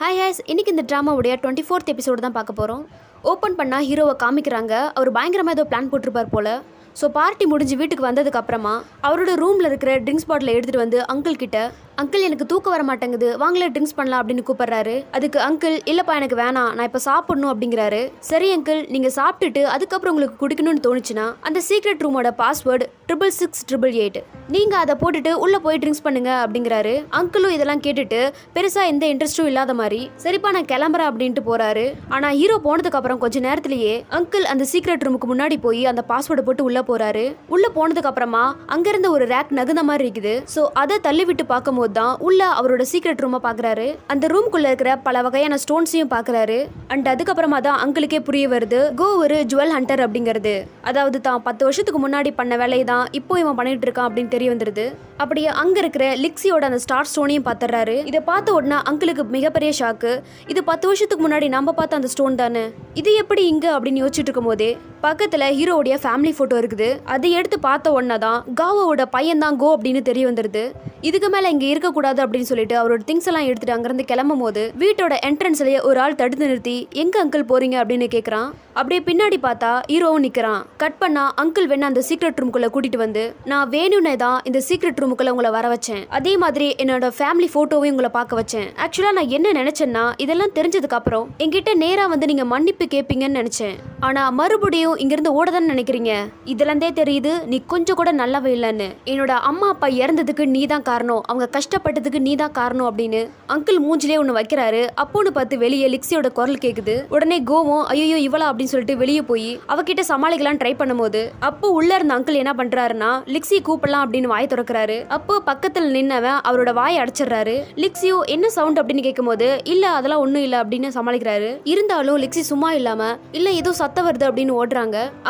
Hi ஹாய்ஸ் இன்னைக்கு இந்த ட்ராமாவுடைய twenty fourth episode தான் பார்க்க போகிறோம் ஓப்பன் பண்ணால் ஹீரோவை காமிக்கிறாங்க. அவர் பயங்கரமாக ஏதோ பிளான் போட்டிருப்பார் போல். ஸோ பார்ட்டி முடிஞ்சு வீட்டுக்கு வந்ததுக்கப்புறமா அவரோட ரூமில் இருக்கிற ட்ரிங்க்ஸ் பாட்டிலை எடுத்துகிட்டு வந்து அங்கிள் கிட்ட அங்கிள் எனக்கு தூக்கம் வர மாட்டேங்குது. வாங்களே ட்ரிங்க்ஸ் பண்ணலாம் அப்படின்னு கூப்பிட்றாரு. அதுக்கு அங்கிள் இல்லைப்பா எனக்கு வேணாம். நான் இப்போ சாப்பிடணும் அப்படிங்கிறாரு. சரி அங்கிள் நீங்கள் சாப்பிட்டுட்டு அதுக்கப்புறம் உங்களுக்கு குடிக்கணும்னு தோணுச்சுன்னா அந்த சீக்ரெட் ரூமோட password triple six triple eight நீங்கள் அதை போட்டுட்டு உள்ளே போய் ட்ரிங்க்ஸ் பண்ணுங்க அப்படிங்கிறாரு. அங்கிளும் இதெல்லாம் கேட்டுட்டு பெருசாக எந்த இன்ட்ரெஸ்ட்டும் இல்லாத மாதிரி சரிப்பா நான் கிளம்புறேன் அப்படின்ட்டு போகிறாரு ஆனால் ஹீரோ போனதுக்கு அப்புறம் கொஞ்ச நேரத்திலேயே அங்கிள் அந்த சீக்ரெட் ரூமுக்கு முன்னாடி போய் அந்த பாஸ்வேர்டை போட்டு உள்ளே போகிறாரு உள்ளே போனதுக்கு அப்புறமா ஒரு ரேக் நகுந்த மாதிரி இருக்குது. ஸோ அதை தள்ளி விட்டு பார்க்கும்போது தான் உள்ள அவரோட சீக்ரெட் ரூமை பார்க்குறாரு அந்த ரூம்குள்ளே இருக்கிற பல வகையான ஸ்டோன்ஸையும் பார்க்குறாரு அண்ட் அதுக்கப்புறமா தான் அங்கிளுக்கே புரிய வருது கோ ஒரு ஜுவல் ஹண்டர் அப்படிங்கிறது. அதாவது தான் பத்து வருஷத்துக்கு முன்னாடி பண்ண வேலையை தான் இப்போ இவன் பண்ணிட்டு இருக்கான் அப்படின்னு தெரிய வந்துருது. அப்படியே அங்கே இருக்கிற லிக்ஸியோட அந்த ஸ்டார் ஸ்டோனையும் பார்த்துறாரு இதை பார்த்த உடனே அங்கிளுக்கு மிகப்பெரிய ஷாக்கு இது பத்து வருஷத்துக்கு முன்னாடி நம்ம பார்த்த அந்த ஸ்டோன் தானே? இது எப்படி இங்கே அப்படின்னு யோசிச்சுட்டு இருக்கும் போதே பக்கத்தில் ஹீரோவுடைய ஃபேமிலி ஃபோட்டோ இருக்குது. அதை எடுத்து பார்த்த உடனே தான் காவோட பையன் தான் கோ அப்படின்னு தெரிய வந்துடுது இதுக்கு மேலே இங்கே இருக்கக்கூடாது அப்படின்னு சொல்லிட்டு அவரோட திங்ஸ் எல்லாம் எடுத்துட்டு அங்கேருந்து கிளம்பும் போது வீட்டோட என்ட்ரன்ஸ்லேயே ஒரு ஆள் தடுத்து நிறுத்தி எங்கே அங்கிள் போறீங்க? அப்படின்னு கேட்குறான் அப்படியே பின்னாடி பார்த்தா ஹீரோவும் நிற்கிறான் கட் பண்ணா அங்கிள் வேணா அந்த சீக்ரெட் ரூமுக்குள்ளே கூட்டிட்டு வந்து நான் வேணும்னே தான் இந்த சீக்ரெட் ரூமுக்குள்ள உங்களை வர வச்சேன். அதே மாதிரி என்னோட ஃபேமிலி ஃபோட்டோவையும் உங்களை பார்க்க வச்சேன். ஆக்சுவலாக நான் என்ன நினச்சேன்னா இதெல்லாம் தெரிஞ்சதுக்கு அப்புறம் என்கிட்ட வந்து நீங்கள் மன்னிப்பு கேட்பீங்கன்னு நினச்சேன். ஆனால் மறுபடியும் இங்கிருந்து தானே நினைக்கிறீங்க? இதுலந்தே தெரியுது நீ கொஞ்சம் கூட நல்லவே இல்லைன்னு. என்னோட அம்மா அப்பா இறந்ததுக்கு நீ தான் காரணம். அவங்க கஷ்டப்பட்டதுக்கு நீ தான் காரணம் அப்படின்னு அங்கிள் மூஞ்சிலே ஒன்று வைக்கிறாரு. அப்போன்னு பார்த்து வெளியே லிக்ஸியோட குரல் கேட்குது உடனே கோவம் ஐயோ இவளா? அப்படின்னு சொல்லிட்டு வெளியே போய் அவகிட்ட சமாளிக்கலாம் ட்ரை பண்ணும்போது அப்போ உள்ள இருந்த அங்கிள் என்ன பண்றாருன்னா லிக்ஸி கூப்பிடலாம் அப்படின்னு வாய் திறக்கிறாரு. அப்போ பக்கத்துல நின்னவன் அவரோட வாயை அடைச்சிடுறாரு. லிக்ஸியோ என்ன சவுண்ட் அப்படின்னு கேட்கும்போது இல்ல அதெல்லாம் ஒன்றும் இல்ல அப்படின்னு சமாளிக்கிறாரு. இருந்தாலும் லிக்ஸி சும்மா இல்லாம இல்ல ஏதோ சத்தம் வருது அப்படின்னு ஓடுறாங்க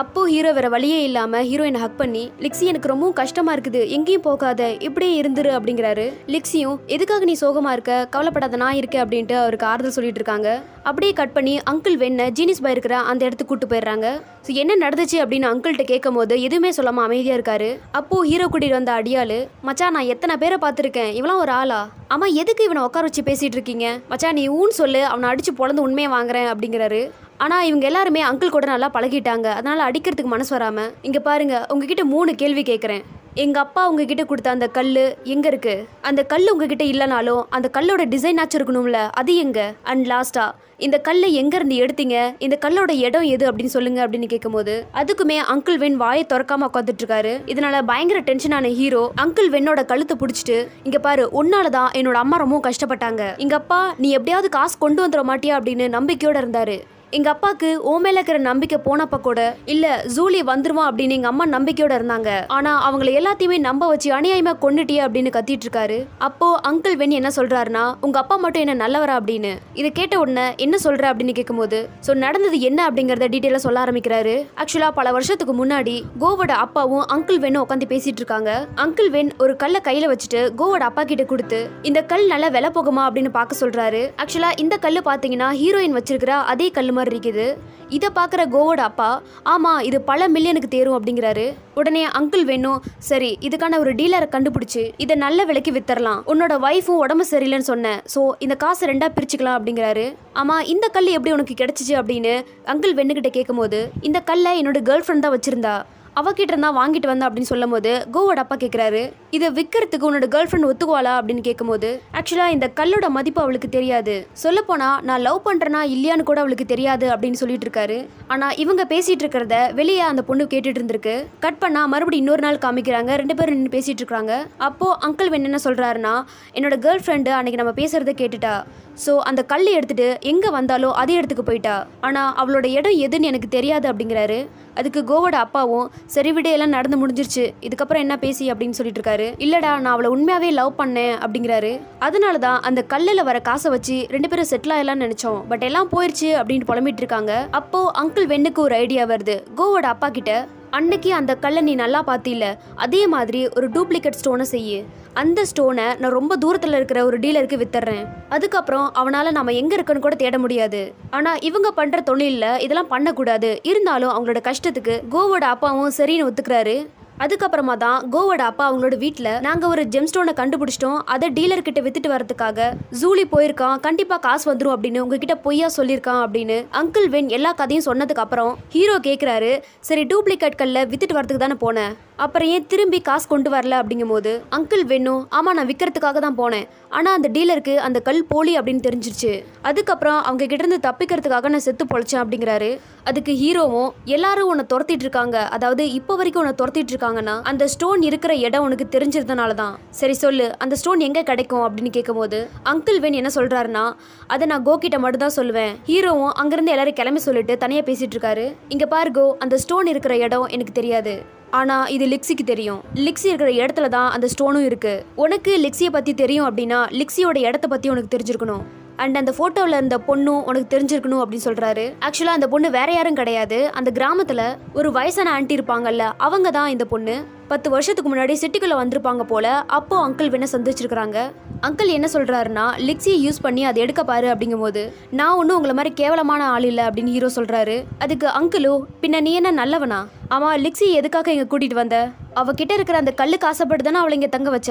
அப்போ ஹீரோ வேற வழியே இல்லாம ஹீரோயினை ஹக் பண்ணி லிக்ஸி எனக்கு ரொம்பவும் கஷ்டமா இருக்குது எங்கேயும் போகாத இப்படியே இருந்துரு அப்படிங்கிறாரு. லிக்ஸியும் எதுக்காக நீ சோகமா இருக்க? கவலைப்படாத நான் இருக்கேன் அப்படின்ட்டு அவருக்கு ஆறுதல் சொல்லிட்டு இருக்காங்க. அப்படியே கட் பண்ணி அங்கிள் வெண்ண ஜீனிஸ் பாய் இருக்கிற அந்த இடத்துக்கு கூட்டு போயிடுறாங்க. ஸோ என்ன நடந்துச்சு? அப்படின்னு அங்கிள்கிட்ட கேட்கும் போது எதுவுமே சொல்லாம அமைதியா இருக்காரு. அப்போ ஹீரோ கூட்டிட்டு வந்த அடியாளு மச்சான் நான் எத்தனை பேரை பார்த்துருக்கேன்? இவெல்லாம் ஒரு ஆளா? ஆமா எதுக்கு இவனை உட்கார வச்சு பேசிட்டு இருக்கீங்க? மச்சா நீ ஊன்னு சொல்லு அவனை அடிச்சு பொழந்து உண்மையை வாங்குறேன் அப்படிங்கிறாரு. ஆனால் இவங்க எல்லாருமே அங்கிள் கூட நல்லா பழகிட்டாங்க. அதனால் அடிக்கிறதுக்கு மனசு வராமல் இங்கே பாருங்கள் உங்ககிட்ட மூணு கேள்வி கேட்குறேன் எங்கள் அப்பா உங்ககிட்ட கொடுத்த அந்த கல் எங்கே இருக்குது அந்த கல் உங்ககிட்ட இல்லைனாலும் அந்த கல்லோட டிசைனாச்சும் இருக்கணும்ல அது எங்கே? அண்ட் லாஸ்ட்டாக இந்த கல்லை எங்கேருந்து எடுத்தீங்க? இந்த கல்லோட இடம் எது அப்படின்னு சொல்லுங்க அப்படின்னு கேட்கும்போது அதுக்குமே அங்கிள் வென் வாயை திறக்காம உட்காந்துட்டு இருக்காரு இதனால பயங்கர டென்ஷனான ஹீரோ அங்கிள் வென்னோட கழுத்தை பிடிச்சிட்டு இங்க பாரு உன்னாலதான் என்னோட அம்மா ரொம்பவும் கஷ்டப்பட்டாங்க. எங்க அப்பா நீ எப்படியாவது காசு கொண்டு வந்துட மாட்டியா அப்படின்னு நம்பிக்கையோட இருந்தாரு. எங்கள் அப்பாவுக்கு ஓ இருக்கிற நம்பிக்கை போனப்ப கூட இல்லை ஜூலி வந்துருவான் அப்படின்னு எங்கள் அம்மா நம்பிக்கையோட இருந்தாங்க. ஆனால் அவங்களை எல்லாத்தையுமே நம்ப வச்சு அநியாயமாக கொண்டுட்டியே அப்படின்னு கத்திட்டு இருக்காரு. அப்போ அங்கிள் வெண்ணி என்ன சொல்கிறாருன்னா உங்கள் அப்பா மட்டும் என்ன நல்லவரா அப்படின்னு. இதை கேட்ட உடனே என்ன சொல்கிற அப்படின்னு கேட்கும்போது ஸோ நடந்தது என்ன? அப்படிங்கிறத டீட்டெயிலாக சொல்ல ஆரம்பிக்கிறாரு. ஆக்சுவலாக பல வருஷத்துக்கு முன்னாடி கோவோட அப்பாவும் அங்கிள் வெண்ணும் உட்காந்து பேசிட்டு இருக்காங்க. அங்கிள் வென் ஒரு கல்லை கையில் வச்சுட்டு கோவோட அப்பா கிட்ட கொடுத்து இந்த கல் நல்லா விலை போகுமா? அப்படின்னு பார்க்க சொல்கிறாரு ஆக்சுவலாக இந்த கல் பார்த்தீங்கன்னா ஹீரோயின் வச்சிருக்கிற அதே கல் மாதிரி இருக்குது இதை பார்க்குற கோவோட அப்பா ஆமாம் இது பல மில்லியனுக்கு தேரும் அப்படிங்கிறாரு. உடனே அங்கிள் வேணும் சரி இதுக்கான ஒரு டீலரை கண்டுபிடிச்சி இதை நல்ல விலைக்கு வித்தரலாம். உன்னோட ஒய்ஃபும் உடம்பு சரியில்லைன்னு சொன்னேன் ஸோ இந்த காசை ரெண்டாக பிரிச்சுக்கலாம் அப்படிங்கிறாரு. ஆமாம் இந்த கல் எப்படி உனக்கு கிடச்சிச்சு அப்படின்னு அங்கிள் வெண்ணுக்கிட்ட கேட்கும்போது இந்த கல்லை என்னோட கேர்ள் ஃப்ரெண்ட் தான் வச்சிருந்தா. அவகிட்ட இருந்தா வாங்கிட்டு வந்தா அப்படின்னு சொல்லும் போது கோவோட அப்பா கேட்குறாரு. இதை விற்கிறதுக்கு உன்னோட கேர்ள் ஃப்ரெண்ட் ஒத்துக்குவாளா அப்படின்னு கேட்கும்போது ஆக்சுவலாக இந்த கல்லோட மதிப்பு அவளுக்கு தெரியாது. சொல்லப்போனால் நான் லவ் பண்ணுறேனா இல்லையான்னு கூட அவளுக்கு தெரியாது அப்படின்னு சொல்லிட்டு இருக்காரு. ஆனால் இவங்க பேசிகிட்டு இருக்கிறத வெளியே அந்த பொண்ணு கேட்டுட்டு இருந்திருக்கு. கட் பண்ணால் மறுபடியும் இன்னொரு நாள் காமிக்கிறாங்க. ரெண்டு பேரும் நின்று பேசிகிட்டு இருக்காங்க. அப்போது அங்கிள் என்ன சொல்கிறாருன்னா என்னோட கேர்ள் ஃப்ரெண்டு அன்னைக்கு நம்ம பேசுகிறத கேட்டுட்டா. ஸோ அந்த கல் எடுத்துகிட்டு எங்கே வந்தாலும் அதே இடத்துக்கு போயிட்டா. ஆனால் அவளோட இடம் எதுன்னு எனக்கு தெரியாது அப்படிங்கிறாரு. அதுக்கு கோவோட அப்பாவும் சரி விட எல்லாம் நடந்து முடிஞ்சிருச்சு. இதுக்கப்புறம் என்ன பேசி? அப்படின்னு சொல்லிட்டு இருக்காரு. இல்லடா நான் அவளை உண்மையாவே லவ் பண்ணேன் அப்படிங்கிறாரு. அதனால தான் அந்த கல்லில் வர காசை வச்சு ரெண்டு பேரும் செட்டில் ஆகலாம்னு நினைச்சோம். பட் எல்லாம் போயிருச்சு அப்படின்னு புலம்பிட்டு இருக்காங்க. அப்போ அங்கிள் வெண்ணுக்கு ஒரு ஐடியா வருது. கோவோட அப்பா கிட்ட அன்னைக்கு அந்த கல்லை நீ நல்லா பார்த்தில அதே மாதிரி ஒரு டூப்ளிகேட் ஸ்டோனை செய்யு. அந்த ஸ்டோனை நான் ரொம்ப தூரத்தில் இருக்கிற ஒரு டீலருக்கு வித்துறேன் அதுக்கப்புறம் அவனால் நம்ம எங்கே இருக்குன்னு கூட தேட முடியாது. ஆனால் இவங்க பண்ணுற தொழிலில் இதெல்லாம் பண்ணக்கூடாது. இருந்தாலும் அவங்களோட கஷ்டத்துக்கு கோவோட அப்பாவும் சரின்னு ஒத்துக்கிறாரு. அதுக்கப்புறமா தான் கோவோட அப்பா அவங்களோட வீட்டில் நாங்கள் ஒரு ஜெம் ஸ்டோனை கண்டுபிடிச்சிட்டோம். அதை டீலர் கிட்ட வித்துட்டு வரதுக்காக ஜூலி போயிருக்கான் கண்டிப்பாக காசு வந்துடும் அப்படின்னு உங்ககிட்ட பொய்யா சொல்லியிருக்கான் அப்படின்னு அங்கிள் வென் எல்லா கதையும் சொன்னதுக்கு அப்புறம் ஹீரோ கேட்குறாரு சரி டூப்ளிகேட் கல்ல வித்துட்டு வரதுக்கு தானே போனேன் அப்புறம் ஏன் திரும்பி காசு கொண்டு வரல அப்படிங்கும்போது அங்கிள் வேணும் ஆமாம் நான் விற்கிறதுக்காக தான் போனேன். ஆனால் அந்த டீலருக்கு அந்த கல் போலி அப்படின்னு தெரிஞ்சிருச்சு. அதுக்கப்புறம் அவங்க கிட்டேருந்து தப்பிக்கிறதுக்காக நான் செத்து பொழைச்சேன் அப்படிங்கிறாரு. அதுக்கு ஹீரோவும் எல்லாரும் உன்னை துரத்திட்டு இருக்காங்க. அதாவது இப்போ வரைக்கும் உன்னை துரத்திட்டு இருக்காங்கன்னா அந்த ஸ்டோன் இருக்கிற இடம் உனக்கு தெரிஞ்சதுனால தான். சரி சொல்லு அந்த ஸ்டோன் எங்கே கிடைக்கும்? அப்படின்னு கேட்கும்போது அங்கிள் வென் என்ன சொல்கிறாருன்னா அதை நான் கோகிட்ட மட்டும் தான் சொல்லுவேன். ஹீரோவும் அங்கேருந்து எல்லாரும் கிளம்பி சொல்லிட்டு தனியாக பேசிகிட்டு இருக்காரு. இங்கே பாரு கோ அந்த ஸ்டோன் இருக்கிற இடம் எனக்கு தெரியாது. ஆனா இது லிக்ஸிக்கு தெரியும். லிக்ஸி இருக்கிற இடத்துல தான் அந்த ஸ்டோனும் இருக்கு. உனக்கு லிக்ஸியை பத்தி தெரியும் அப்படின்னா லிக்ஸியோட இடத்த பத்தி உனக்கு தெரிஞ்சிருக்கணும். அண்ட் அந்த ஃபோட்டோவில் இருந்த பொண்ணும் உனக்கு தெரிஞ்சிருக்கணும் அப்படின்னு சொல்கிறாரு ஆக்சுவலாக அந்த பொண்ணு வேற யாரும் கிடையாது. அந்த கிராமத்தில் ஒரு வயசான ஆண்டி இருப்பாங்கல்ல அவங்க தான் இந்த பொண்ணு. பத்து வருஷத்துக்கு முன்னாடி சிட்டிக்குள்ளே வந்திருப்பாங்க போல அப்போ அங்கிள் வேணா சந்திச்சிருக்கிறாங்க? அங்கிள் என்ன சொல்கிறாருன்னா லிக்ஸியை யூஸ் பண்ணி அதை எடுக்க பாரு அப்படிங்கும்போது நான் ஒன்றும் உங்களை மாதிரி கேவலமான ஆள் இல்லை அப்படின்னு ஹீரோ சொல்கிறாரு அதுக்கு அங்கிளோ பின்ன நீ என்ன நல்லவனா? ஆமா லிக்ஸி எதுக்காக இங்கே கூட்டிகிட்டு வந்த? அவகிட்ட இருக்கிற அந்த கல்லுக்கு ஆசைப்பட்டு தானே அவளை இங்கே தங்க வச்ச?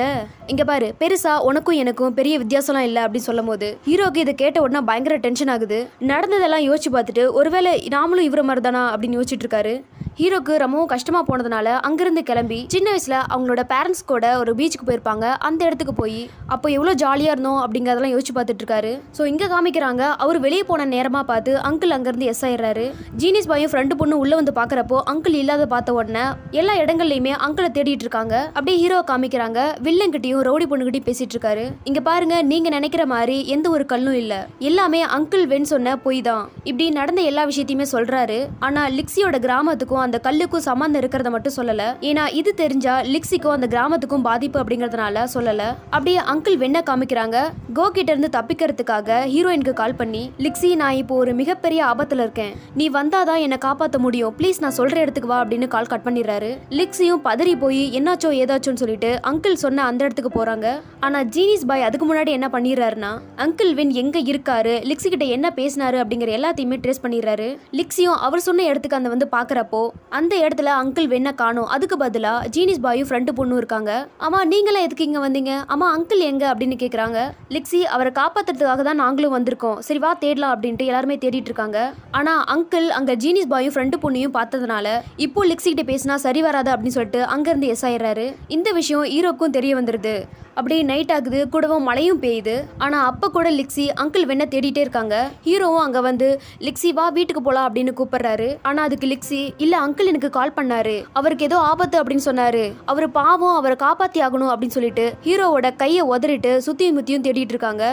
இங்கே பாரு பெருசா உனக்கும் எனக்கும் பெரிய வித்தியாசம்லாம் இல்லை அப்படின்னு சொல்லும் போது ஹீரோக்கு இதை கேட்ட உடனே பயங்கர டென்ஷன் ஆகுது. நடந்ததெல்லாம் யோசிச்சு பார்த்துட்டு ஒருவேளை நாமளும் இவர மாதிரி தானா அப்படின்னு யோசிச்சுட்டு இருக்காரு. ஹீரோக்கு ரொம்பவும் கஷ்டமா போனதுனால அங்கிருந்து கிளம்பி சின்ன வயசுல அவங்களோட பேரண்ட்ஸ் கூட ஒரு பீச்சுக்கு போயிருப்பாங்க. அந்த இடத்துக்கு போய் அப்போ எவ்வளோ ஜாலியா இருந்தோம் அப்படிங்கறதெல்லாம் யோசிச்சு பார்த்துட்டு இருக்காரு ஸோ இங்க காமிக்கிறாங்க. அவர் வெளியே போன நேரமா பார்த்து அங்கிள் அங்கிருந்து எஸ் ஆயிடுறாரு. ஜீனிஸ் பாயும் ஃப்ரெண்டு பொண்ணு உள்ள வந்து பாக்குறப்போ அங்கிள் இல்லாத பார்த்த உடனே எல்லா இடங்கள்லயுமே அங்கிளை தேடிட்டு இருக்காங்க. அப்படியே ஹீரோ காமிக்கிறாங்க. வில்லங்கிட்டையும் ரவுடி பொண்ணுகிட்டையும் பேசிட்டு இருக்காரு. இங்க பாருங்க நீங்க நினைக்கிற மாதிரி எந்த ஒரு கல்லும் இல்ல. எல்லாமே அங்கிள் வென் சொன்ன பொய் தான். இப்படி நடந்த எல்லா விஷயத்தையுமே சொல்றாரு. ஆனா லிக்ஸியோட கிராமத்துக்கும் அந்த கல்லுக்கும் சம்மந்தம் இருக்கிறத மட்டும் சொல்லல. ஏன்னா இது தெரிஞ்சா லிக்ஸிக்கும் அந்த கிராமத்துக்கும் பாதிப்பு அப்படிங்கறதுனால சொல்லல. அப்படியே அங்கிள் வெண்ண காமிக்கிறாங்க. கோ கிட்ட இருந்து தப்பிக்கிறதுக்காக ஹீரோயினுக்கு கால் பண்ணி லிக்ஸி நான் இப்போ ஒரு மிகப்பெரிய ஆபத்துல இருக்கேன். நீ வந்தாதான் என்னை காப்பாத்த முடியும். ப்ளீஸ் நான் சொல்ற இடத்துக்கு வா அப்படின்னு கால் கட் பண்ணிடுறாரு. லிக்ஸியும் பதறி போய் என்னாச்சோ ஏதாச்சோன்னு சொல்லிட்டு அங்கிள் சொன்ன அந்த இடத்துக்கு போறாங்க. ஆனா ஜீனிஸ் பாய் அதுக்கு முன்னாடி என்ன பண்ணிடுறாருன்னா அங்கிள் வின் எங்க இருக்காரு? லிக்ஸி கிட்ட என்ன பேசினாரு? அப்படிங்கிற எல்லாத்தையுமே ட்ரேஸ் பண்ணிடுறாரு. லிக்ஸியும் அவர் சொன்ன இடத்துக்கு அந்த வந்து பாக்குறப்போ அந்த இடத்துல அங்கிள் வெண்ண காணும். அதுக்கு பதிலாக ஜீனிஸ் பாயும் ஃப்ரெண்டு பொண்ணும் இருக்காங்க. ஆமாம் நீங்களாம் எதுக்கு இங்கே வந்தீங்க? ஆமாம் அங்கிள் எங்க? அப்படின்னு கேட்குறாங்க லிக்ஸி அவரை காப்பாத்துறதுக்காக தான் நாங்களும் வந்திருக்கோம். சரி வா தேடலாம் அப்படின்ட்டு எல்லாருமே தேடிட்டு இருக்காங்க. ஆனால் அங்கிள் அங்கே ஜீனிஸ் பாயும் ஃப்ரெண்டு பொண்ணையும் பார்த்ததுனால இப்போ லிக்ஸிக்கிட்ட பேசினா சரி வராது அப்படின்னு சொல்லிட்டு அங்கேருந்து எஸ் ஆயிடுறாரு. இந்த விஷயம் ஹீரோக்கும் தெரிய வந்துடுது அப்படியே நைட் ஆகுது கூடவும் மழையும் பெய்யுது. ஆனால் அப்போ கூட லிக்ஸி அங்கிள் வெண்ணை தேடிட்டே இருக்காங்க. ஹீரோவும் அங்கே வந்து லிக்ஸி வா வீட்டுக்கு போகலாம் அப்படின்னு கூப்பிடுறாரு. ஆனால் அதுக்கு லிக்ஸி இல்லை அங்கிள் எனக்கு கால் பண்ணாரு. அவருக்கு ஏதோ ஆபத்து அப்படின்னு சொன்னாரு. அவர் பாவம் அவரை காப்பாற்றி ஆகணும் அப்படின்னு சொல்லிட்டு ஹீரோவோட கையை உதறிட்டு சுத்தியும் முத்தியும் தேடிட்டு இருக்காங்க.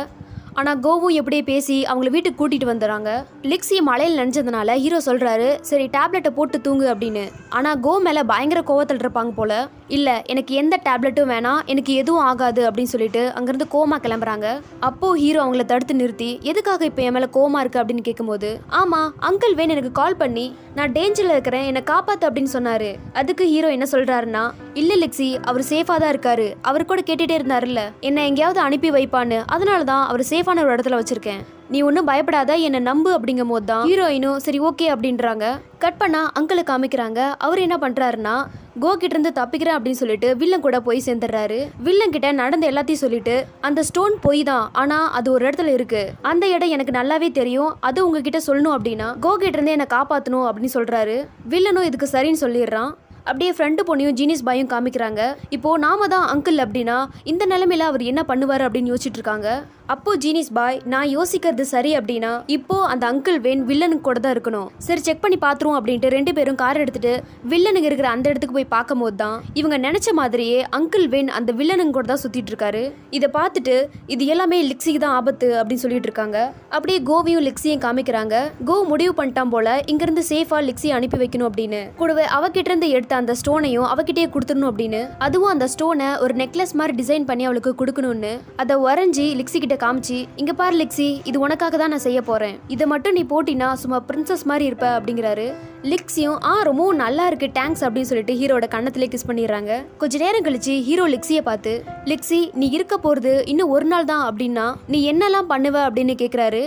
ஆனால் கோவும் எப்படியே பேசி அவங்கள வீட்டுக்கு கூட்டிகிட்டு வந்துடுறாங்க. லிக்ஸி மலையில் நினச்சதுனால ஹீரோ சொல்கிறாரு சரி டேப்லெட்டை போட்டு தூங்கு அப்படின்னு. ஆனால் கோ மேலே பயங்கர கோவத்தில் இருப்பாங்க போல். இல்லை எனக்கு எந்த டேப்லெட்டும் வேணாம் எனக்கு எதுவும் ஆகாது அப்படின்னு சொல்லிட்டு அங்கேருந்து கோமா கிளம்புறாங்க. அப்போது ஹீரோ அவங்கள தடுத்து நிறுத்தி எதுக்காக இப்போ என் மேலே கோமா இருக்குது அப்படின்னு கேட்கும்போது ஆமாம் அங்கிள் வேன் எனக்கு கால் பண்ணி நான் டேஞ்சரில் இருக்கிறேன் என்னை காப்பாற்று அப்படின்னு சொன்னார். அதுக்கு ஹீரோ என்ன சொல்கிறாருன்னா இல்ல லெக்ஸி அவர் சேஃபா தான் இருக்காரு. அவர் கூட கேட்டுட்டே இருந்தாருல்ல. என்ன எங்கேயாவது அனுப்பி வைப்பான்னு. அதனால தான் அவர் சேஃபான ஒரு இடத்துல வச்சிருக்கேன். நீ ஒன்றும் பயப்படாத என்னை நம்பு அப்படிங்கும் போது தான் ஹீரோயினும் சரி ஓகே அப்படின்றாங்க. கட் பண்ணா அங்கிளை காமிக்கிறாங்க. அவர் என்ன பண்ணுறாருன்னா கோ கிட்ட இருந்து தப்பிக்கிறேன் அப்படின்னு சொல்லிட்டு வில்லன் கூட போய் சேர்ந்துடுறாரு. வில்லன் கிட்ட நடந்த எல்லாத்தையும் சொல்லிட்டு அந்த ஸ்டோன் பொய் தான். ஆனா அது ஒரு இடத்துல இருக்கு. அந்த இடம் எனக்கு நல்லாவே தெரியும். அது உங்ககிட்ட சொல்லணும் அப்படின்னா கோ கிட்ட இருந்து என்னை காப்பாத்தணும் அப்படின்னு சொல்றாரு. வில்லனும் இதுக்கு சரின்னு சொல்லிடுறான். அப்படியே ஃப்ரெண்டு பொண்ணையும் ஜீனிஸ் பாயும் காமிக்கிறாங்க. இப்போ நாம தான் அங்கிள் அப்படின்னா இந்த நிலமையில அவர் என்ன பண்ணுவார் அப்படின்னு யோசிச்சுட்டு இருக்காங்க? அப்போ ஜீனிஸ் பாய் நான் யோசிக்கிறது சரி அப்படின்னா இப்போ அந்த அங்கிள் வேன் வில்லனுக்கு கூட தான் இருக்கணும். சரி செக் பண்ணி பாத்துருவோம் அப்படின்ட்டு ரெண்டு பேரும் கார் எடுத்துட்டு வில்லனுக்கு இருக்கிற அந்த இடத்துக்கு போய் பார்க்கும்போது தான் இவங்க நினைச்ச மாதிரியே அங்கிள் வேன் அந்த வில்லனுங்க கூட தான் சுத்திட்டு இருக்காரு. இதை பார்த்துட்டு இது எல்லாமே லிக்ஸிக்கு தான் ஆபத்து அப்படின்னு சொல்லிட்டு இருக்காங்க. அப்படியே கோவியும் லிக்ஸியும் காமிக்கிறாங்க. கோ முடிவு பண்ணிட்டான் போல இங்கிருந்து சேஃபா லிக்ஸி அனுப்பி வைக்கணும் அப்படின்னு. கூடவே அவகிட்ட இருந்து எடுத்த அந்த ஸ்டோனையும் அவகிட்டயே கொடுத்துடணும் அப்படின்னு. அதுவும் அந்த ஸ்டோனை ஒரு நெக்லஸ் மாதிரி டிசைன் பண்ணி அவளுக்கு கொடுக்கணும்னு அதை வரைஞ்சி லிக்ஸி கிட்ட காமிச்சு இங்க பாரு லிக்ஸி இது உனக்காக தான் நான் செய்ய போறேன். இதை மட்டும் நீ போட்டினா சும்மா பிரின்சஸ் மாதிரி இருப்ப அப்படிங்கிறாரு. லிக்ஸியும் ஆ ரொம்பவும் நல்லா இருக்கு டேங்க்ஸ் அப்படின்னு சொல்லிட்டு ஹீரோட கண்ணத்திலே கிஸ் பண்ணிடுறாங்க. கொஞ்ச நேரம் கழிச்சு ஹீரோ லிக்ஸியை பார்த்து லிக்ஸி நீ இருக்க போறது இன்னும் ஒரு நாள் தான் அப்படின்னா நீ என்னெல்லாம் பண்ணுவ? அப்படின்னு கேக்குறாரு.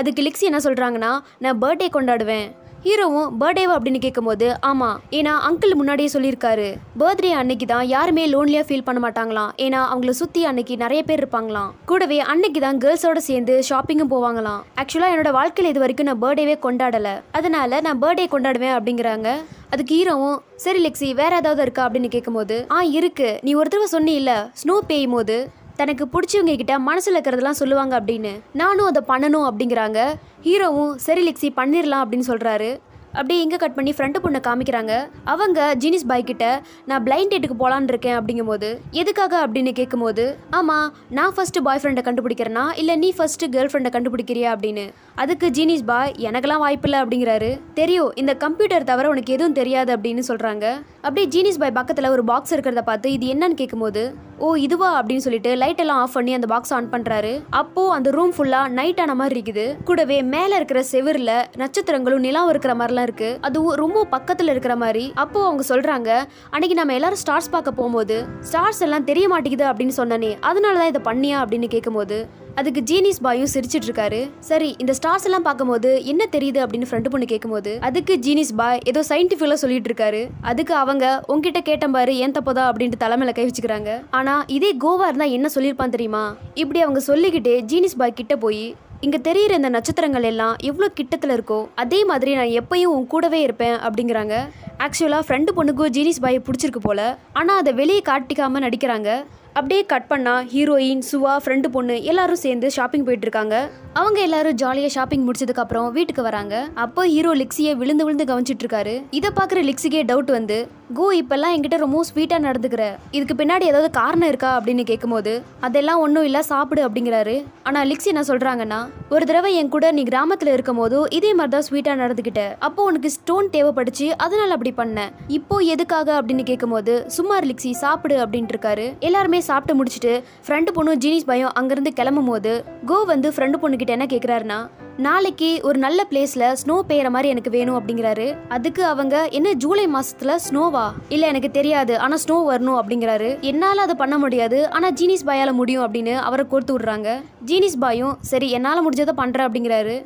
அதுக்கு லிக்ஸி என்ன சொல்றாங்கன்னா நான் பர்த்டே கொண்டாடுவேன். ஹீரோவும் பர்த்டேவா அப்படின்னு கேட்கும்போது ஆமாம் ஏன்னா அங்கிள் முன்னாடியே சொல்லியிருக்காரு. பர்த்டே அன்னைக்கு தான் யாருமே லோன்லியாக ஃபீல் பண்ண மாட்டாங்களாம். ஏன்னா அவங்கள சுற்றி அன்னைக்கு நிறைய பேர் இருப்பாங்களாம். கூடவே அன்னைக்கு தான் கேர்ள்ஸோட சேர்ந்து ஷாப்பிங்கும் போவாங்களாம். ஆக்சுவலாக என்னோட வாழ்க்கையில் இது வரைக்கும் நான் பர்த்டேவே கொண்டாடலை. அதனால நான் பர்த்டே கொண்டாடுவேன் அப்படிங்கிறாங்க. அதுக்கு ஹீரோவும் சரி லெக்ஸி வேற ஏதாவது இருக்கா? அப்படின்னு கேட்கும்போது ஆ இருக்கு. நீ ஒரு தடவை சொன்னில்ல ஸ்னோ பெய்யும் போது தனக்கு பிடிச்சவங்க கிட்ட மனசில் இருக்கிறதெல்லாம் சொல்லுவாங்க அப்படின்னு. நானும் அதை பண்ணணும் அப்படிங்கிறாங்க. ஹீரோவும் சரி லெக்ஸி பண்ணிடலாம் அப்படின்னு சொல்கிறாரு அப்படியே இங்கே கட் பண்ணி ஃப்ரெண்டு பொண்ணை காமிக்கிறாங்க? அவங்க ஜீனிஸ் பாய் கிட்ட நான் பிளைண்ட் டேட்டுக்கு போகலான்னு இருக்கேன் அப்படிங்கும்போது எதுக்காக? அப்படின்னு கேட்கும்போது ஆமாம் நான் ஃபஸ்ட்டு பாய் ஃப்ரெண்டை கண்டுபிடிக்கிறேனா? இல்லை நீ ஃபஸ்ட்டு கேர்ள் ஃப்ரெண்டை கண்டுபிடிக்கிறியா? அப்படின்னு. அதுக்கு ஜீனிஸ் பாய் எனக்கெல்லாம் வாய்ப்பில்லை அப்படிங்கிறாரு. தெரியும் இந்த கம்ப்யூட்டர் தவிர உனக்கு எதுவும் தெரியாது அப்படின்னு சொல்கிறாங்க அப்படியே ஜீனிஸ் பாய் பக்கத்தில் ஒரு பாக்ஸ் இருக்கிறத பார்த்து இது என்னன்னு கேட்கும்போது ஓ இதுவா? அப்படின்னு சொல்லிட்டு லைட் எல்லாம் ஆஃப் பண்ணி அந்த பாக்ஸ் ஆன் பண்ணுறாரு அப்போ அந்த ரூம் ஃபுல்லாக நைட் ஆன மாதிரி இருக்குது. கூடவே மேலே இருக்கிற செவரில் நட்சத்திரங்களும் நிலாவும் இருக்கிற மாதிரிலாம் இருக்கு. அதுவும் ரொம்ப பக்கத்துல இருக்கிற மாதிரி. அப்போ அவங்க சொல்றாங்க அன்னைக்கு நம்ம எல்லாரும் ஸ்டார்ஸ் பார்க்க போகும்போது ஸ்டார்ஸ் எல்லாம் தெரிய மாட்டேங்குது அப்படின்னு சொன்னனே. அதனால தான் இதை பண்ணியா அப்படின்னு கேட்கும்போது அதுக்கு ஜீனிஸ் பாயும் சிரிச்சிட்டு இருக்காரு. சரி இந்த ஸ்டார்ஸ் எல்லாம் பார்க்கும்போது என்ன தெரியுது? அப்படின்னு ஃப்ரெண்டு பொண்ணு கேட்கும்போது அதுக்கு ஜீனிஸ் பாய் ஏதோ சயின்டிஃபிக்கலா சொல்லிட்டு இருக்காரு. அதுக்கு அவங்க உங்ககிட்ட கேட்டேன் பாரு ஏன் தப்போதா? அப்படின்ட்டு தலைமையில கை வச்சுக்கிறாங்க. ஆனா இதே கோவா இருந்தா என்ன சொல்லியிருப்பான் தெரியுமா? இப்படி அவங்க சொல்லிக்கிட்டே ஜீனிஸ் பாய் கிட்ட போய் இங்கே தெரியிற இந்த நட்சத்திரங்கள் எல்லாம் எவ்வளோ கிட்டத்தில் இருக்கோ அதே மாதிரி நான் எப்பயும் உன் கூடவே இருப்பேன் அப்படிங்கிறாங்க. ஆக்சுவலாக ஃப்ரெண்டு பொண்ணுக்கும் ஜீனிஸ் பாயை பிடிச்சிருக்கு போல். ஆனால் அதை வெளியே காட்டிக்காமல் நடிக்கிறாங்க. அப்படியே கட் பண்ணால் ஹீரோயின் சுவா ஃப்ரெண்டு பொண்ணு எல்லாரும் சேர்ந்து ஷாப்பிங் போயிட்டு இருக்காங்க. அவங்க எல்லாரும் ஜாலியாக ஷாப்பிங் முடிச்சதுக்கப்புறம் வீட்டுக்கு வராங்க. அப்போ ஹீரோ லிக்ஸியை விழுந்து விழுந்து கவனிச்சிட்டு இருக்காரு. இதை பார்க்குற லிக்ஸிக்கே டவுட் வந்து கோ இப்பெல்லாம் என்கிட்ட ரொம்ப ஸ்வீட்டாக நடந்துக்கிற. இதுக்கு பின்னாடி ஏதாவது காரணம் இருக்கா? அப்படின்னு கேட்கும்போது அதெல்லாம் ஒன்றும் இல்லை சாப்பிடு அப்படிங்கிறாரு. ஆனால் லிக்ஸி என்ன சொல்கிறாங்கன்னா ஒரு தடவை என் கூட நீ கிராமத்தில் இருக்கும் போது இதே மாதிரி தான் ஸ்வீட்டாக நடந்துக்கிட்ட. அப்போ உனக்கு ஸ்டோன் தேவைப்படுச்சு அதனால் அப்படி பண்ணேன் இப்போ எதுக்காக அப்படின்னு கேட்கும்போது சுமார் லிக்ஸி சாப்பிடு அப்படின்ட்டு இருக்காரு எல்லாருமே சாப்பிட்டு முடிச்சுட்டு ஃப்ரெண்டு பொண்ணு ஜீனிஸ் பயம் அங்கேருந்து கிளம்பும் போது கோ வந்து ஃப்ரெண்டு பொண்ணுக்கிட்ட என்ன கேட்குறாருன்னா நாளைக்கு ஒரு நல்ல பிளேஸ்ல ஸ்னோ பெய்யற மாதிரி எனக்கு வேணும் அப்படிங்கிறாரு. அதுக்கு அவங்க என்ன ஜூலை மாசத்துல ஸ்னோவா இல்ல எனக்கு தெரியாது ஆனா ஸ்னோ வரணும் அப்படிங்கிறாரு. என்னால அதை பண்ண முடியாது ஆனா ஜீனிஸ் பாயால முடியும் அப்படின்னு அவரை கோர்த்து விடுறாங்க. ஜீனிஸ் பாயும் சரி என்னால முடிஞ்சதை பண்றேன் அப்படிங்கிறாரு.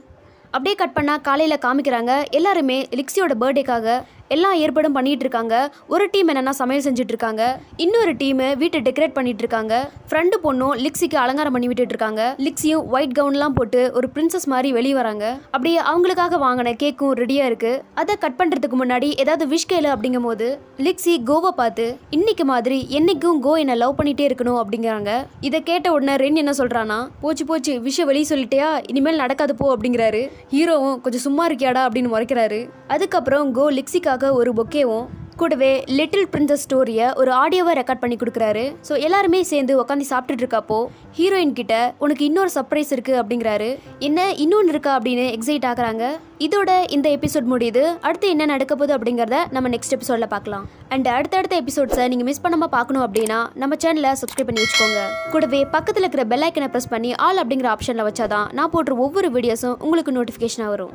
அப்படியே கட் பண்ணால் காலையில் காமிக்கிறாங்க. எல்லாருமே லிக்ஸியோட பர்த்டேக்காக எல்லா ஏற்பாடும் பண்ணிட்டு இருக்காங்க ஒரு டீம் என்னென்னா சமையல் செஞ்சுட்டு இருக்காங்க இன்னொரு டீம் வீட்டை டெக்கரேட் பண்ணிட்டு இருக்காங்க ஃப்ரெண்டு பொண்ணும் லிக்ஸிக்கு அலங்காரம் பண்ணி விட்டுட்டு இருக்காங்க லிக்ஸியும் ஒயிட் கவுன்லாம் போட்டு ஒரு பிரின்சஸ் மாதிரி வெளியே வராங்க. அப்படியே அவங்களுக்காக வாங்கின கேக்கும் ரெடியா இருக்கு. அதை கட் பண்றதுக்கு முன்னாடி ஏதாவது விஷ் கேளு அப்படிங்கும் போது லிக்ஸி கோவை பார்த்து இன்னைக்கு மாதிரி என்னைக்கும் கோ என்ன லவ் பண்ணிட்டே இருக்கணும் அப்படிங்கிறாங்க. இதை கேட்ட உடனே ரென் என்ன சொல்றானா போச்சு போச்சு விஷய வெளியே சொல்லிட்டியா? இனிமேல் நடக்காது போ அப்படிங்கிறாரு. ஹீரோவும் கொஞ்சம் சும்மா இருக்கியாடா? அப்படின்னு முறைக்கிறாரு. அதுக்கப்புறம் கோ லிக்ஸிக்காக ஒரு பொக்கேவும் கூடவே லிட்டில் பிரின்சஸ் ஸ்டோரியை ஒரு ஆடியோவை ரெக்கார்ட் பண்ணி கொடுக்குறாரு. ஸோ எல்லாருமே சேர்ந்து உட்காந்து சாப்பிட்டுட்டு இருக்கப்போ ஹீரோயின் கிட்ட உனக்கு இன்னொரு சர்ப்ரைஸ் இருக்கு அப்படிங்கிறாரு. என்ன இன்னொன்று இருக்கா அப்படின்னு எக்ஸைட் ஆகுறாங்க. இதோட இந்த எபிசோட் முடியுது. அடுத்து என்ன நடக்க போகுது அப்படிங்கிறத நம்ம நெக்ஸ்ட் எபிசோடில் பார்க்கலாம். அண்ட் அடுத்தடுத்த எபிசோட்ஸை நீங்கள் மிஸ் பண்ணாமல் பார்க்கணும் அப்படின்னா நம்ம சேனலை சப்ஸ்கிரைப் பண்ணி வச்சுக்கோங்க. கூடவே பக்கத்தில் இருக்கிற பெல் ஐக்கனை ப்ரெஸ் பண்ணி ஆல் அப்படிங்கிற ஆப்ஷனில் வச்சாதான் நான் போடுற ஒவ்வொரு வீடியோஸும் உங்களுக்கு நோட்டிஃபிகேஷனாக வரும்.